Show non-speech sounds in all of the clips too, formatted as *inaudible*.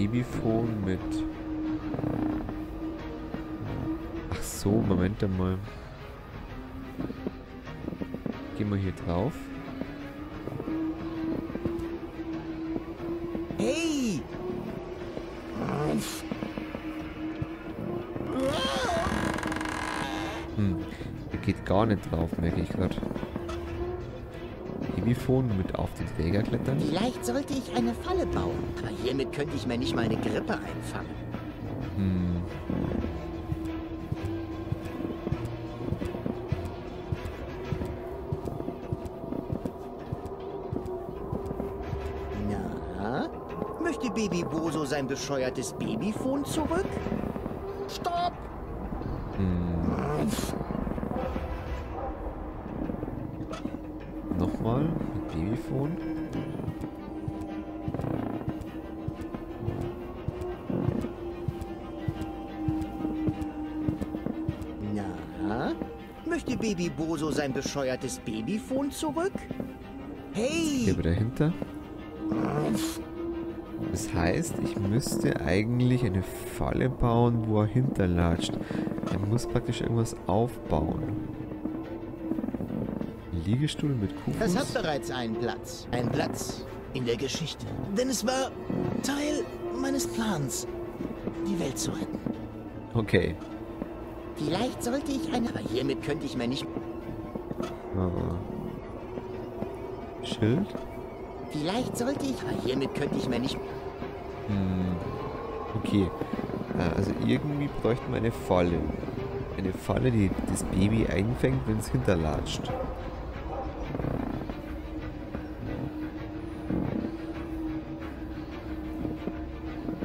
Babyphone mit... Ach so, Moment einmal. Gehen wir hier drauf. Hey! Hm, der geht gar nicht drauf, merke ich gerade. Babyphone mit auf den Träger klettern. Vielleicht sollte ich eine Falle bauen. Aber hiermit könnte ich mir nicht mal eine Grippe einfangen. Hm. Na? Möchte Baby Boso sein bescheuertes Babyphone zurück? Stopp! Hm. Nochmal Babyphone. Na? Möchte Baby Boso sein bescheuertes Babyphone zurück? Hey! Hier wieder dahinter. Das heißt, ich müsste eigentlich eine Falle bauen, wo er hinterlatscht. Er muss praktisch irgendwas aufbauen. Liegestuhl mit Es hat Kuhfuß. bereits einen Platz. Ein Platz in der Geschichte. Denn es war Teil meines Plans, die Welt zu retten. Okay. Vielleicht sollte ich eine... Aber hiermit könnte ich mir nicht... Ah. Schild. Vielleicht sollte ich... Aber hiermit könnte ich mir nicht... Hm. Okay. Äh, Also irgendwie bräuchten wir eine Falle. Eine Falle, die das Baby einfängt, wenn es hinterlatscht.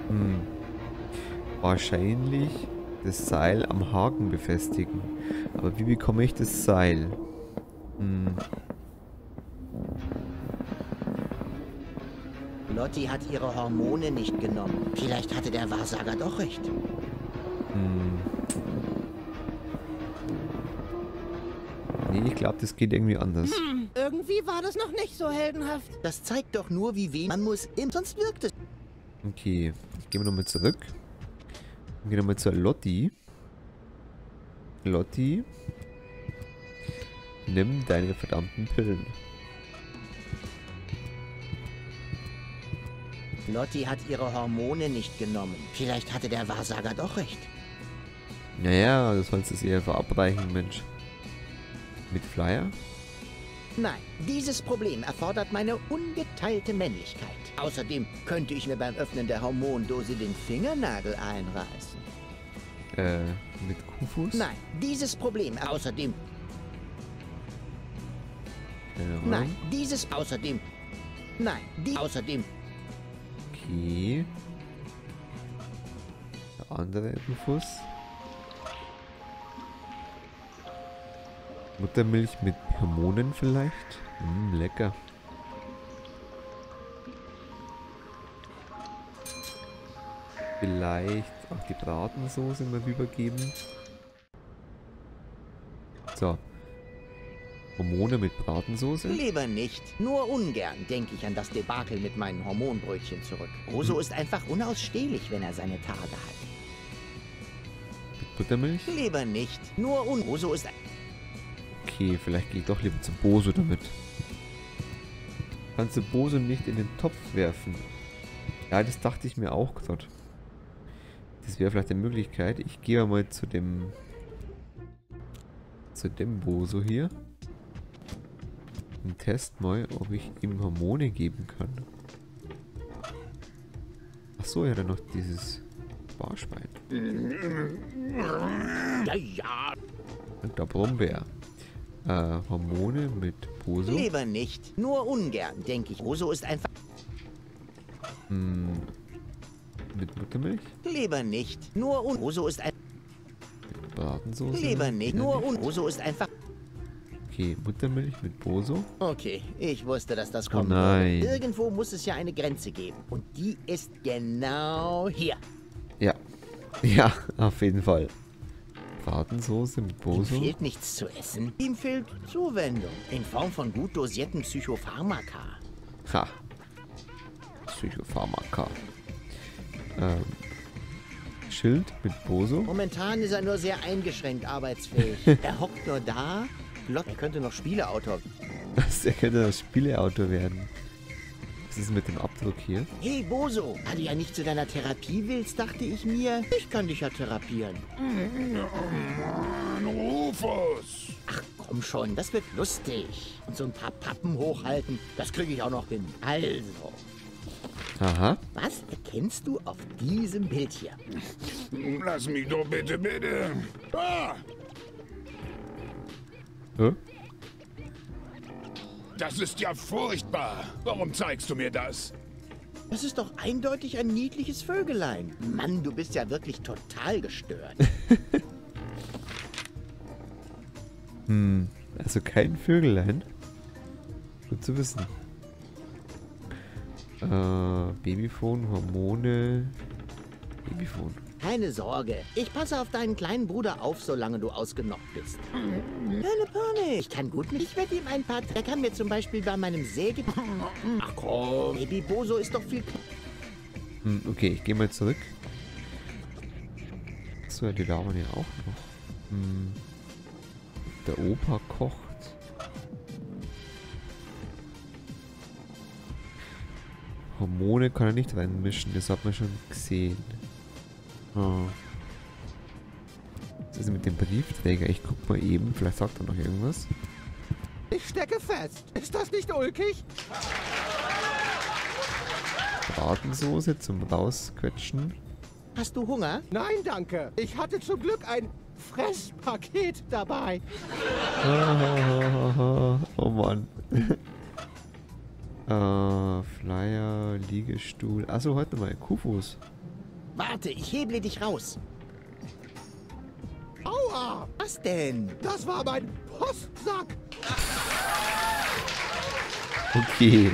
Hm. Wahrscheinlich das Seil am Haken befestigen. Aber wie bekomme ich das Seil? Hm. Lotti hat ihre Hormone nicht genommen. Vielleicht hatte der Wahrsager doch recht. Hm. Nee, ich glaube, das geht irgendwie anders. Irgendwie war das noch nicht so heldenhaft. Das zeigt doch nur, wie wenig man muss. Sonst wirkt es. Okay, gehen wir nochmal zurück. Dann gehen wir nochmal zur Lotti. Lotti. Nimm deine verdammten Pillen. Lotti hat ihre Hormone nicht genommen. Vielleicht hatte der Wahrsager doch recht. Naja, du sollst es eher verabreichen, Mensch. Mit Flyer? Nein, dieses Problem erfordert meine ungeteilte Männlichkeit. Außerdem könnte ich mir beim Öffnen der Hormondose den Fingernagel einreißen. Äh, mit Kuhfuß? Nein, dieses Problem außerdem... Ahnung. Nein, dieses außerdem... Nein, die außerdem... Okay. Der andere Kuhfuß. Muttermilch mit Hormonen vielleicht? Hm, lecker. Vielleicht auch die Bratensoße mal rübergeben. So. Hormone mit Bratensoße. Lieber nicht. Nur ungern denke ich an das Debakel mit meinen Hormonbrötchen zurück. Roso ist einfach unausstehlich, wenn er seine Tage hat. Mit Buttermilch. Lieber nicht. Nur un... Roso ist... Okay, vielleicht gehe ich doch lieber zu Boso damit. Kannst du Boso nicht in den Topf werfen? Ja, das dachte ich mir auch gerade. Das wäre vielleicht eine Möglichkeit. Ich gehe mal zu dem... Zu dem Boso hier. Und test mal, ob ich ihm Hormone geben kann. Ach so, ja, dann noch dieses Barschwein. Ja, ja. Und der Brombeer. Äh, Hormone mit Boso. Lieber nicht. Nur ungern denke ich. Roso ist einfach... Hm, mit Muttermilch? Lieber nicht. Nur un... Roso ist ein... Bratensoße? Lieber nicht. Wieder Nur un... Roso ist einfach... Okay, Muttermilch mit Boso. Okay, ich wusste, dass das Oh kommen nein. Irgendwo muss es ja eine Grenze geben. Und die ist genau hier. Ja. *laughs* Ja, auf jeden Fall. Bratensoße mit Ihm Boso. fehlt nichts zu essen. Ihm fehlt Zuwendung. In Form von gut dosierten Psychopharmaka. Ha. Psychopharmaka. ähm, Schild mit Boso. Momentan ist er nur sehr eingeschränkt arbeitsfähig. *laughs* er hockt nur da. Glott, er könnte noch Spieleautor. *laughs* Er könnte das Spieleauto werden. Was ist mit dem Abdruck hier? Hey Boso, da du ja nicht zu deiner Therapie willst, dachte ich mir, ich kann dich ja therapieren. Rufus! Ach komm schon, das wird lustig. Und so ein paar Pappen hochhalten, das kriege ich auch noch hin. Also, Aha. was erkennst du auf diesem Bild hier? Lass mich doch bitte, bitte. Ah, Hä? Das ist ja furchtbar. Warum zeigst du mir das? Das ist doch eindeutig ein niedliches Vögelein. Mann, du bist ja wirklich total gestört. *laughs* Also kein Vögelein. Gut zu wissen. Äh, Babyphone, Hormone. Babyphone. Keine Sorge, ich passe auf deinen kleinen Bruder auf, solange du ausgenockt bist. Keine Panik, ich kann gut mit. Ich werde ihm ein paar... Er kann mir zum Beispiel bei meinem Säge... Ach komm, Baby Boso ist doch viel... Hm, okay, ich gehe mal zurück. Achso, ja, die lauern ja auch noch. Hm. Der Opa kocht. Hormone kann er nicht reinmischen, das hat man schon gesehen. Oh. Was ist denn mit dem Briefträger? Ich guck mal eben, vielleicht sagt er noch irgendwas. Ich stecke fest. Ist das nicht ulkig? Bratensoße zum Rausquetschen. Hast du Hunger? Nein, danke. Ich hatte zum Glück ein Fresspaket dabei. *laughs* oh Mann. *laughs* äh, Flyer, Liegestuhl. Achso, heute mal Kufus. Warte, ich heble dich raus. Aua! Was denn? Das war mein Postsack. Okay.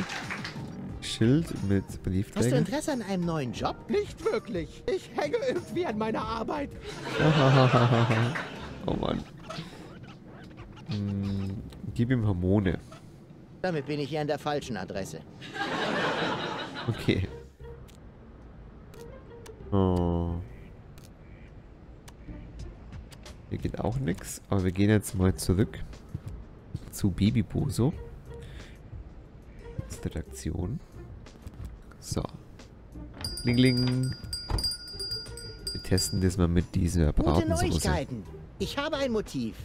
Schild mit Hast du Briefträger. Interesse an einem neuen Job? Nicht wirklich. Ich hänge irgendwie an meiner Arbeit. *laughs* oh Mann. Hm, gib ihm Hormone. Damit bin ich hier an der falschen Adresse. Okay. Oh. Hier geht auch nichts, aber wir gehen jetzt mal zurück zu Babyboso. Redaktion. So. Klingling. Wir testen das mal mit dieser Gute. Neuigkeiten. Ich habe ein Motiv.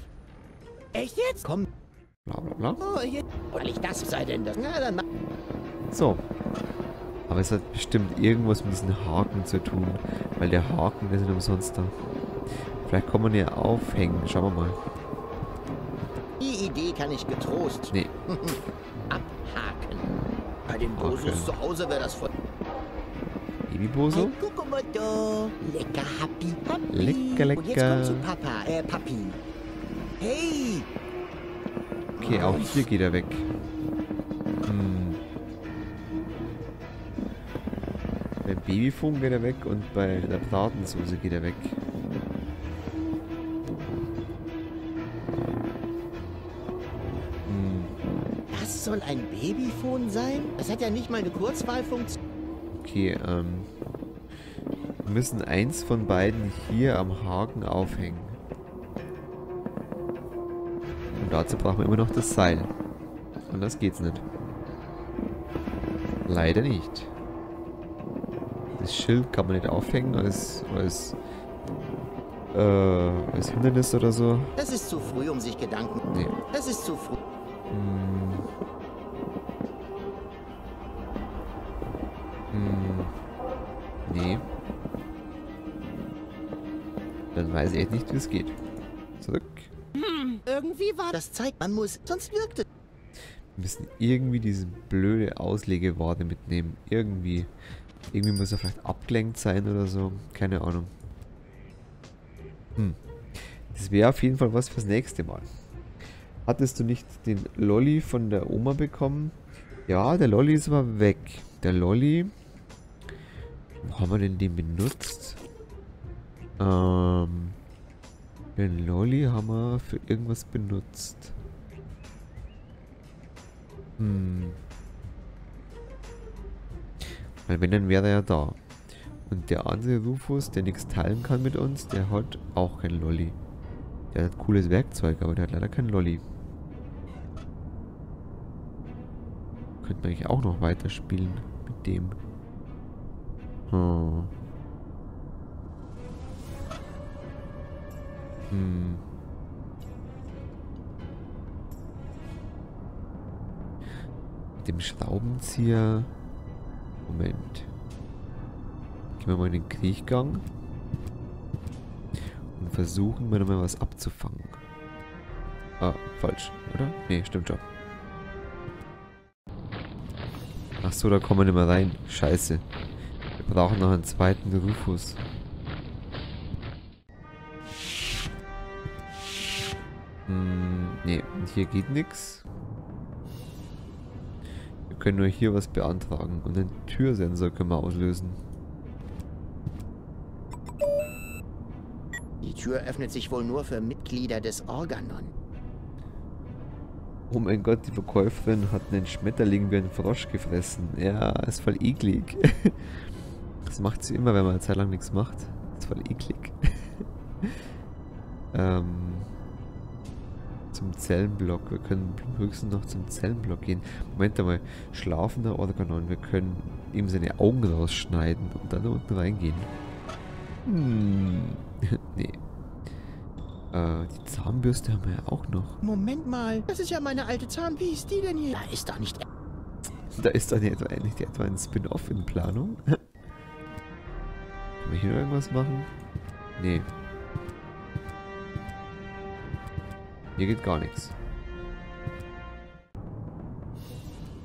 Echt jetzt? Komm, Bla bla bla. oh, hier. Weil ich das sei denn das. Na, dann. So. Aber es hat bestimmt irgendwas mit diesen Haken zu tun. Weil der Haken ist nicht umsonst da. Vielleicht kann man ja aufhängen. Schauen wir mal. Die Idee kann ich getrost Nee. *laughs* abhaken. Bei den Bosos zu Hause wäre das voll. Ein Kukumoto. Lecker, happy, happy. Lecker, Und jetzt lecker. komm zu Papa, äh, Papi. Hey, Okay, auch hier geht er weg. Babyfunk geht er weg und bei der Bratensoße geht er weg. Hm. das soll ein Babyphone sein? Das hat ja nicht mal eine Kurzwahlfunktion. Okay, ähm. Wir müssen eins von beiden hier am Haken aufhängen. Und dazu brauchen wir immer noch das Seil. Anders geht's nicht. Leider nicht. Das Schild kann man nicht aufhängen als, als, äh, als Hindernis oder so. Das ist zu früh, um sich Gedanken. Nee. Das ist zu früh. Hm. Hm. Nee. Dann weiß ich echt nicht, wie es geht. Zurück. Irgendwie war Das zeigt, man muss. Sonst wirkt es. Wir müssen irgendwie diese blöde Auslegeworte mitnehmen. Irgendwie. Irgendwie muss er vielleicht abgelenkt sein oder so. Keine Ahnung. Hm. Das wäre auf jeden Fall was fürs nächste Mal. Hattest du nicht den Lolli von der Oma bekommen? Ja, der Lolli ist aber weg. Der Lolli. Wo haben wir denn den benutzt? Ähm. Den Lolli haben wir für irgendwas benutzt. Hm. Weil wenn, dann wäre er ja da. Und der andere Rufus, der nichts teilen kann mit uns, der hat auch kein Lolli. Der hat cooles Werkzeug, aber der hat leider kein Lolli. Könnten wir eigentlich auch noch weiterspielen mit dem. Hm. Hm. Mit dem Schraubenzieher. Moment. Gehen wir mal in den Kriechgang. Und versuchen wir nochmal was abzufangen. Ah, falsch, oder? Nee, stimmt schon. Ach so, da kommen wir nicht mehr rein. Scheiße. Wir brauchen noch einen zweiten Rufus. Hm, nee, hier geht nichts. Wir können nur hier was beantragen und den Türsensor können wir auslösen. Die Tür öffnet sich wohl nur für Mitglieder des Organon. Oh mein Gott, die Verkäuferin hat einen Schmetterling wie ein Frosch gefressen. Ja, ist voll eklig. *laughs* Das macht sie immer, wenn man eine Zeit lang nichts macht. Ist voll eklig. *laughs* ähm, zum Zellenblock. Wir können höchstens noch zum Zellenblock gehen. Moment einmal. Schlafender Organon. Wir können ihm seine Augen rausschneiden und dann da unten reingehen. Hm. *laughs* nee. Äh, die Zahnbürste haben wir ja auch noch. Moment mal, das ist ja meine alte Zahn. Wie ist die denn hier? Da ist doch nicht... Da ist doch nicht etwa, nicht etwa ein Spin-off in Planung. *laughs* Können wir hier irgendwas machen? Nee. Hier geht gar nichts.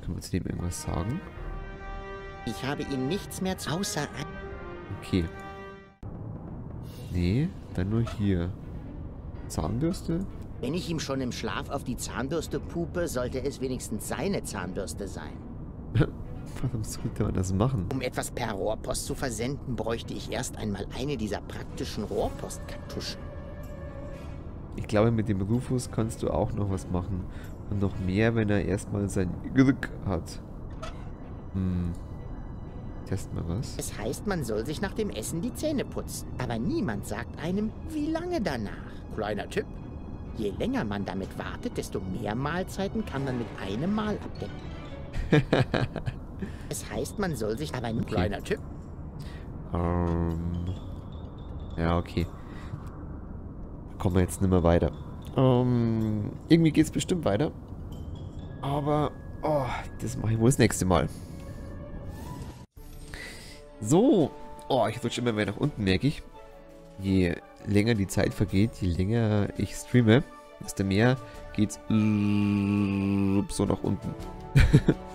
Können wir zu dem irgendwas sagen? Ich habe ihm nichts mehr zu... Außer... Okay. Nee, dann nur hier. Zahnbürste? Wenn ich ihm schon im Schlaf auf die Zahnbürste pupe, sollte es wenigstens seine Zahnbürste sein. *laughs* Warum sollte man das machen? Um etwas per Rohrpost zu versenden, bräuchte ich erst einmal eine dieser praktischen Rohrpostkartuschen. Ich glaube, mit dem Rufus kannst du auch noch was machen. Und noch mehr, wenn er erstmal sein Glück hat. Hm. Test mal was. Es heißt, man soll sich nach dem Essen die Zähne putzen. Aber niemand sagt einem, wie lange danach. Kleiner Tipp. Je länger man damit wartet, desto mehr Mahlzeiten kann man mit einem Mal abdecken. *laughs* es heißt, man soll sich aber ein Okay. kleiner Tipp. Ähm. Ja, okay. Kommen wir jetzt nicht mehr weiter. Ähm, irgendwie geht es bestimmt weiter. Aber, oh, das mache ich wohl das nächste Mal. So. Oh, ich rutsche immer mehr nach unten, merke ich. Je länger die Zeit vergeht, je länger ich streame, desto mehr geht's so nach unten. *laughs*